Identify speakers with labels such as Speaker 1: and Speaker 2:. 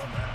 Speaker 1: Good